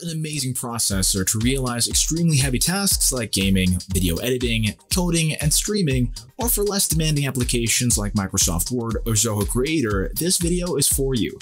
an amazing processor to realize extremely heavy tasks like gaming, video editing, coding, and streaming, or for less demanding applications like Microsoft Word or Zoho Creator, this video is for you.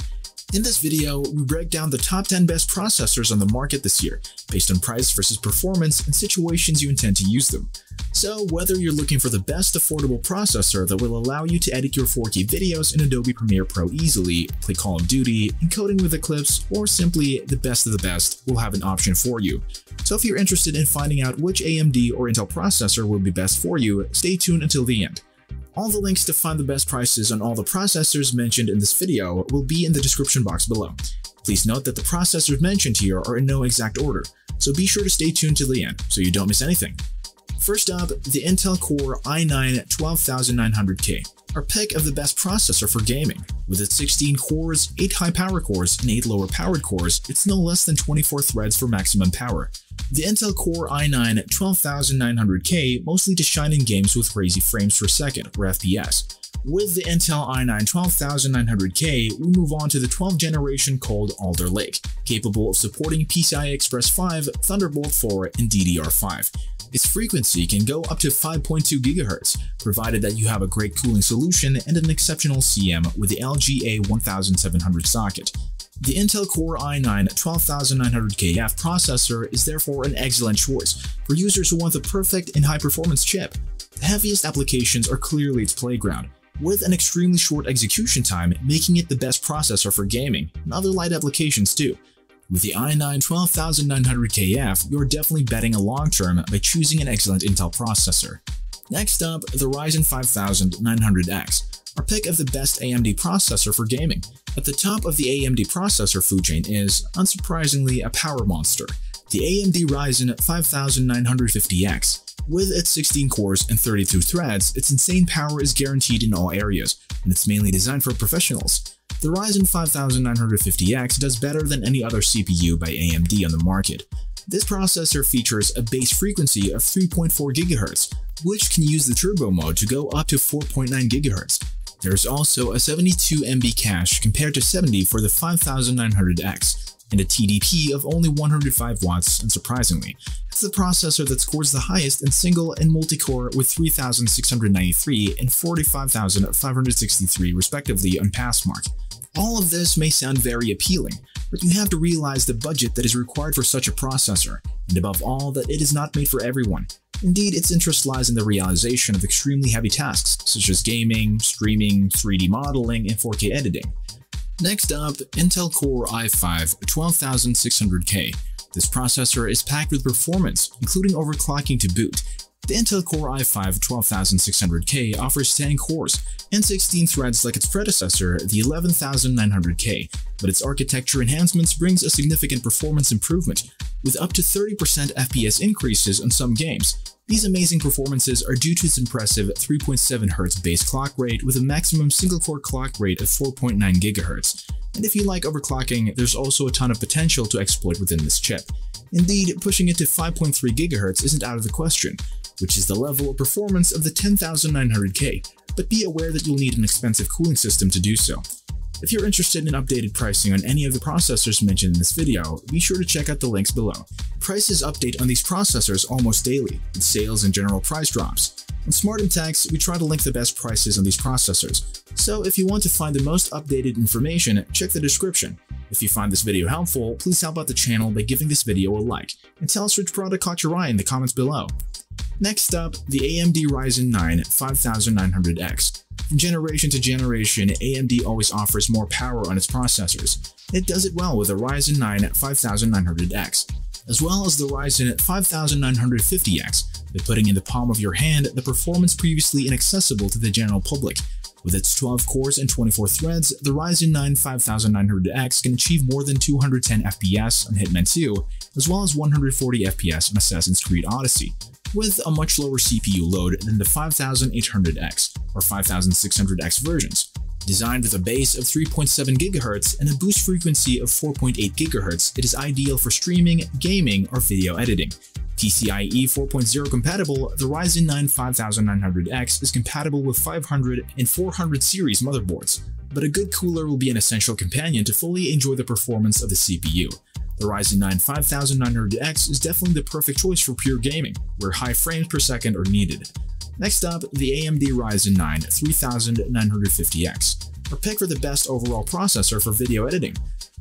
In this video, we break down the top 10 best processors on the market this year, based on price versus performance and situations you intend to use them. So whether you're looking for the best affordable processor that will allow you to edit your 4K videos in Adobe Premiere Pro easily, play Call of Duty, encoding with Eclipse, or simply the best of the best, we'll have an option for you. So if you're interested in finding out which AMD or Intel processor will be best for you, stay tuned until the end. All the links to find the best prices on all the processors mentioned in this video will be in the description box below. Please note that the processors mentioned here are in no exact order, so be sure to stay tuned to the end so you don't miss anything. First up, the Intel Core i9 12900K, our pick of the best processor for gaming. With its 16 cores, 8 high power cores, and 8 lower powered cores, it's no less than 24 threads for maximum power. The Intel Core i9 12900K mostly to shine in games with crazy frames per second, or FPS. With the Intel i9 12900K, we move on to the 12th generation called Alder Lake, capable of supporting PCI Express 5, Thunderbolt 4, and DDR5. Its frequency can go up to 5.2 GHz, provided that you have a great cooling solution and an exceptional CM with the LGA 1700 socket. The Intel Core i9 12900KF processor is therefore an excellent choice for users who want the perfect and high-performance chip. The heaviest applications are clearly its playground, with an extremely short execution time making it the best processor for gaming and other light applications too. With the i9 12900KF, you're definitely betting a long term by choosing an excellent Intel processor. Next up, the Ryzen 5000 900X, our pick of the best AMD processor for gaming. At the top of the AMD processor food chain is, unsurprisingly, a power monster, the AMD Ryzen 5950X. With its 16 cores and 32 threads, its insane power is guaranteed in all areas, and it's mainly designed for professionals. The Ryzen 5950X does better than any other CPU by AMD on the market. This processor features a base frequency of 3.4 GHz, which can use the turbo mode to go up to 4.9 GHz. There's also a 72 MB cache compared to 70 for the 5900X, and a TDP of only 105 watts, unsurprisingly. It's the processor that scores the highest in single and multi-core with 3693 and 45563 respectively on Passmark. All of this may sound very appealing, but you have to realize the budget that is required for such a processor, and above all that it is not made for everyone. Indeed, its interest lies in the realization of extremely heavy tasks, such as gaming, streaming, 3D modeling, and 4K editing. Next up, Intel Core i5 12600K. This processor is packed with performance, including overclocking to boot. The Intel Core i5 12600K offers 10 cores and 16 threads like its predecessor, the 11900K, but its architecture enhancements brings a significant performance improvement, with up to 30% FPS increases on some games, these amazing performances are due to its impressive 3.7 Hz base clock rate with a maximum single-core clock rate of 4.9 GHz. And if you like overclocking, there's also a ton of potential to exploit within this chip. Indeed, pushing it to 5.3 GHz isn't out of the question, which is the level of performance of the 10900K, but be aware that you'll need an expensive cooling system to do so. If you're interested in updated pricing on any of the processors mentioned in this video, be sure to check out the links below. Prices update on these processors almost daily, with sales and general price drops. On Smart we try to link the best prices on these processors, so if you want to find the most updated information, check the description. If you find this video helpful, please help out the channel by giving this video a like, and tell us which product caught your eye in the comments below. Next up, the AMD Ryzen 9 5900X. From generation to generation, AMD always offers more power on its processors. It does it well with the Ryzen 9 5900X, as well as the Ryzen 5950X, by putting in the palm of your hand the performance previously inaccessible to the general public. With its 12 cores and 24 threads, the Ryzen 9 5900X can achieve more than 210 FPS on Hitman 2, as well as 140 FPS on Assassin's Creed Odyssey with a much lower CPU load than the 5800X or 5600X versions. Designed with a base of 3.7 GHz and a boost frequency of 4.8 GHz, it is ideal for streaming, gaming, or video editing. PCIe 4.0 compatible, the Ryzen 9 5900X is compatible with 500 and 400 series motherboards, but a good cooler will be an essential companion to fully enjoy the performance of the CPU. The Ryzen 9 5900X is definitely the perfect choice for pure gaming, where high frames per second are needed. Next up, the AMD Ryzen 9 3950X, our pick for the best overall processor for video editing.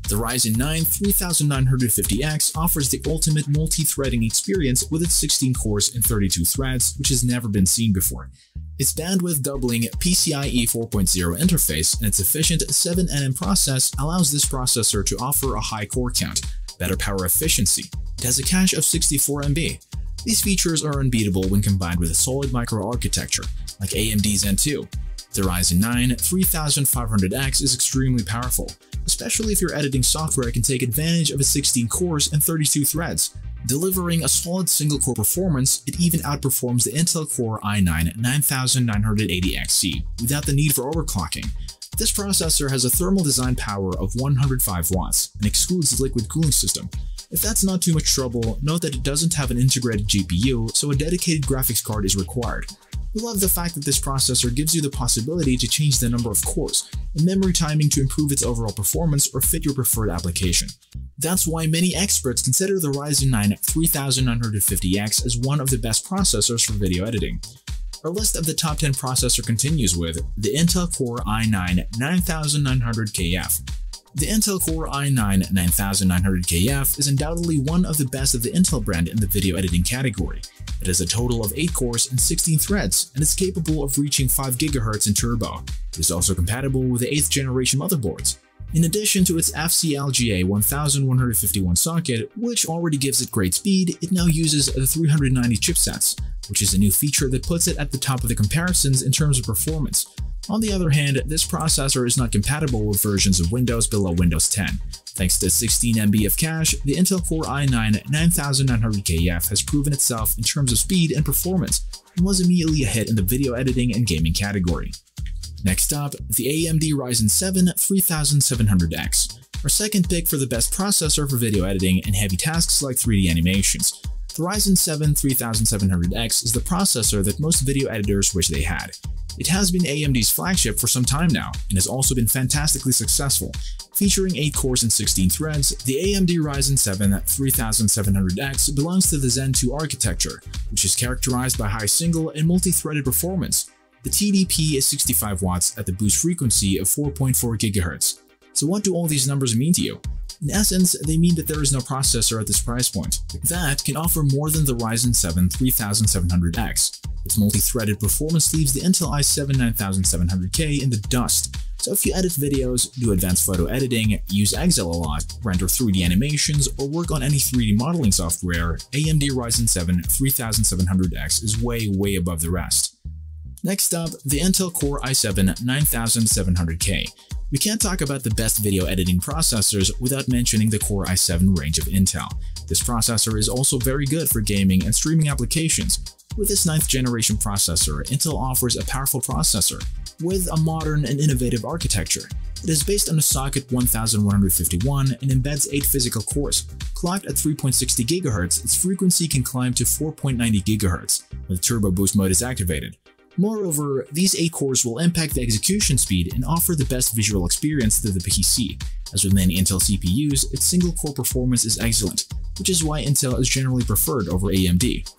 The Ryzen 9 3950X offers the ultimate multi-threading experience with its 16 cores and 32 threads, which has never been seen before. Its bandwidth doubling PCIe 4.0 interface and its efficient 7nm process allows this processor to offer a high core count, better power efficiency. It has a cache of 64 MB. These features are unbeatable when combined with a solid microarchitecture, like AMD's Zen 2. The Ryzen 9 3500X is extremely powerful, especially if your editing software can take advantage of its 16 cores and 32 threads. Delivering a solid single-core performance, it even outperforms the Intel Core i9 9980XE without the need for overclocking. This processor has a thermal design power of 105 watts and excludes the liquid cooling system. If that's not too much trouble, note that it doesn't have an integrated GPU, so a dedicated graphics card is required. We love the fact that this processor gives you the possibility to change the number of cores and memory timing to improve its overall performance or fit your preferred application. That's why many experts consider the Ryzen 9 3950X as one of the best processors for video editing. Our list of the top 10 processor continues with the Intel Core i9 9900KF, the Intel Core i9 9900KF is undoubtedly one of the best of the Intel brand in the video editing category. It has a total of 8 cores and 16 threads, and is capable of reaching 5 GHz in turbo. It is also compatible with the 8th generation motherboards. In addition to its FCLGA 1151 socket, which already gives it great speed, it now uses the 390 chipsets, which is a new feature that puts it at the top of the comparisons in terms of performance, on the other hand, this processor is not compatible with versions of Windows below Windows 10. Thanks to 16 MB of cache, the Intel Core i9 9900KF has proven itself in terms of speed and performance, and was immediately a hit in the video editing and gaming category. Next up, the AMD Ryzen 7 3700X, our second pick for the best processor for video editing and heavy tasks like 3D animations. The Ryzen 7 3700X is the processor that most video editors wish they had. It has been AMD's flagship for some time now, and has also been fantastically successful. Featuring 8 cores and 16 threads, the AMD Ryzen 7 3700X belongs to the Zen 2 architecture, which is characterized by high single and multi-threaded performance. The TDP is 65 watts at the boost frequency of 4.4 GHz. So what do all these numbers mean to you? In essence, they mean that there is no processor at this price point that can offer more than the Ryzen 7 3700X. Its multi-threaded performance leaves the Intel i7 9700K in the dust. So if you edit videos, do advanced photo editing, use Excel a lot, render 3D animations, or work on any 3D modeling software, AMD Ryzen 7 3700X is way way above the rest. Next up, the Intel Core i7 9700K. We can't talk about the best video editing processors without mentioning the Core i7 range of Intel. This processor is also very good for gaming and streaming applications, with this 9th generation processor, Intel offers a powerful processor with a modern and innovative architecture. It is based on a socket 1151 and embeds 8 physical cores. Clocked at 3.60 GHz, its frequency can climb to 4.90 GHz when the turbo boost mode is activated. Moreover, these 8 cores will impact the execution speed and offer the best visual experience to the PC. As with many Intel CPUs, its single core performance is excellent, which is why Intel is generally preferred over AMD.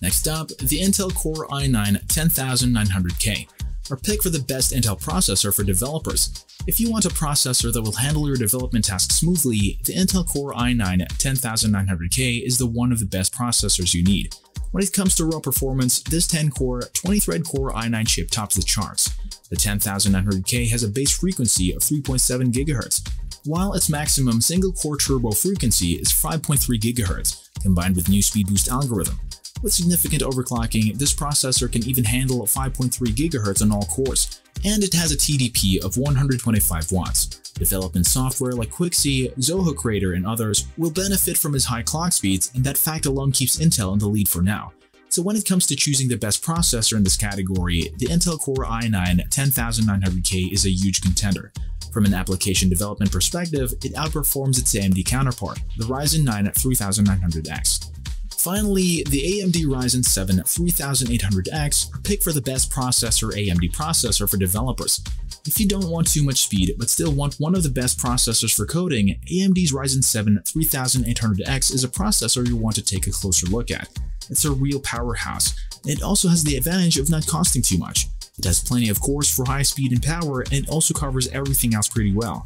Next up, the Intel Core i9 10900K, our pick for the best Intel processor for developers. If you want a processor that will handle your development tasks smoothly, the Intel Core i9 10900K is the one of the best processors you need. When it comes to raw performance, this 10-core, 20-thread Core i9 chip tops the charts. The 10900K has a base frequency of 3.7 GHz, while its maximum single-core turbo frequency is 5.3 GHz, combined with new speed boost algorithm. With significant overclocking, this processor can even handle 5.3 GHz on all cores, and it has a TDP of 125 watts. Development software like Quixy, Zoho Creator, and others will benefit from its high clock speeds, and that fact alone keeps Intel in the lead for now. So when it comes to choosing the best processor in this category, the Intel Core i9 10900K is a huge contender. From an application development perspective, it outperforms its AMD counterpart, the Ryzen 9 3900X. Finally, the AMD Ryzen 7 3800X are picked for the best processor AMD processor for developers. If you don't want too much speed but still want one of the best processors for coding, AMD's Ryzen 7 3800X is a processor you want to take a closer look at. It's a real powerhouse, it also has the advantage of not costing too much. It has plenty of cores for high speed and power, and it also covers everything else pretty well.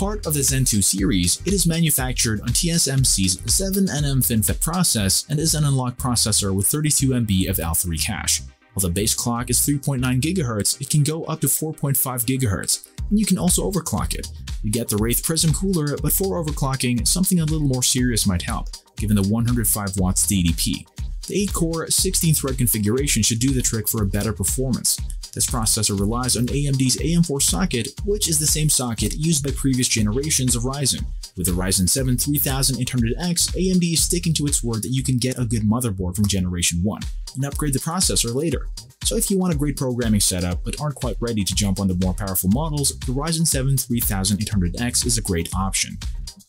Part of the Zen 2 series, it is manufactured on TSMC's 7nm FinFET process and is an unlocked processor with 32MB of L3 cache. While the base clock is 3.9 GHz, it can go up to 4.5 GHz, and you can also overclock it. You get the Wraith Prism cooler, but for overclocking, something a little more serious might help, given the 105 watts TDP. The 8-core, 16-thread configuration should do the trick for a better performance. This processor relies on AMD's AM4 socket, which is the same socket used by previous generations of Ryzen. With the Ryzen 7 3800X, AMD is sticking to its word that you can get a good motherboard from Generation 1 and upgrade the processor later. So if you want a great programming setup but aren't quite ready to jump on the more powerful models, the Ryzen 7 3800X is a great option.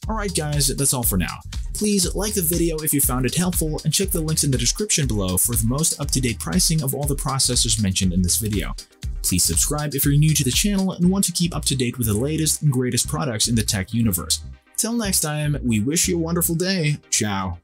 Alright guys, that's all for now. Please like the video if you found it helpful and check the links in the description below for the most up-to-date pricing of all the processors mentioned in this video. Please subscribe if you're new to the channel and want to keep up to date with the latest and greatest products in the tech universe. Till next time, we wish you a wonderful day. Ciao.